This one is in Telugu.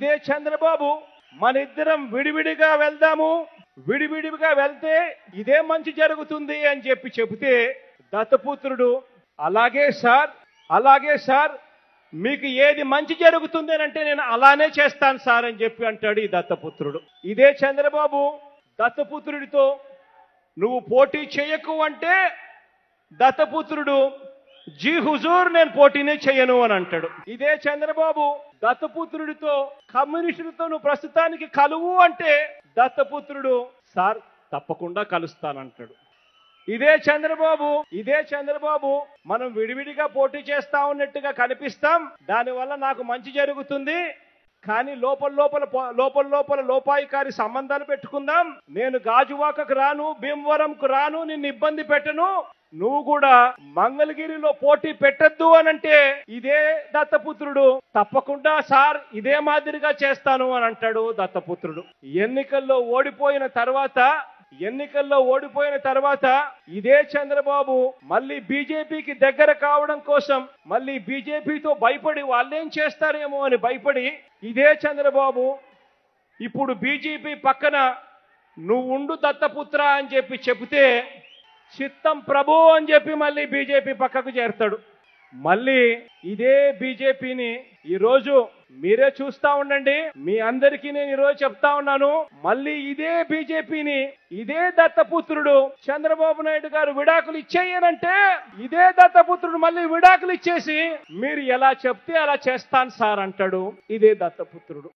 ఇదే చంద్రబాబు మన ఇద్దరం విడివిడిగా వెళ్దాము. విడివిడిగా వెళ్తే ఇదే మంచి జరుగుతుంది అని చెప్పి చెబితే దత్తపుత్రుడు అలాగే సార్ అలాగే సార్ మీకు ఏది మంచి జరుగుతుంది అని అంటే నేను అలానే చేస్తాను సార్ అని చెప్పి అంటాడు ఈ దత్తపుత్రుడు. ఇదే చంద్రబాబు దత్తపుత్రుడితో నువ్వు పోటీ చేయకు అంటే దత్తపుత్రుడు జీ హుజూర్ నేను పోటీనే చేయను అని అంటాడు. ఇదే చంద్రబాబు దత్తపుత్రుడితో కమ్యూనిస్టులతో నువ్వు ప్రస్తుతానికి కలువు అంటే దత్తపుత్రుడు సార్ తప్పకుండా కలుస్తానంటాడు. ఇదే చంద్రబాబు ఇదే చంద్రబాబు మనం విడివిడిగా పోటీ చేస్తా ఉన్నట్టుగా కనిపిస్తాం. దానివల్ల నాకు మంచి జరుగుతుంది. కానీ లోపల లోపల లోపల లోపల లోపాయికారి సంబంధాలు పెట్టుకుందాం. నేను గాజువాకకు రాను భీమవరంకు రాను నిన్ను ఇబ్బంది పెట్టను. నువ్వు కూడా మంగళగిరిలో పోటీ పెట్టద్దు అనంటే ఇదే దత్తపుత్రుడు. తప్పకుండా సార్ ఇదే మాదిరిగా చేస్తాను అని అంటాడు దత్తపుత్రుడు. ఎన్నికల్లో ఓడిపోయిన తర్వాత ఎన్నికల్లో ఓడిపోయిన తర్వాత ఇదే చంద్రబాబు మళ్ళీ బీజేపీకి దగ్గర కావడం కోసం మళ్ళీ బీజేపీతో భయపడి వాళ్ళేం చేస్తారేమో అని భయపడి ఇదే చంద్రబాబు ఇప్పుడు బీజేపీ పక్కన నువ్వు ఉండు దత్తపుత్ర అని చెప్పి చెబితే చిత్తం ప్రభు అని చెప్పి మళ్ళీ బీజేపీ పక్కకు చేరుతాడు. మళ్ళీ ఇదే బీజేపీని ఈరోజు మీరే చూస్తా ఉండండి. మీ అందరికీ నేను ఈరోజు చెప్తా ఉన్నాను. మళ్ళీ ఇదే బీజేపీని ఇదే దత్తపుత్రుడు చంద్రబాబు నాయుడు గారు విడాకులు ఇచ్చేయనంటే ఇదే దత్తపుత్రుడు మళ్ళీ విడాకులు ఇచ్చేసి మీరు ఎలా చెప్తే అలా చేస్తాను సార్ అంటాడు. ఇదే దత్తపుత్రుడు.